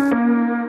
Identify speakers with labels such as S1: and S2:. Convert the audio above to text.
S1: Música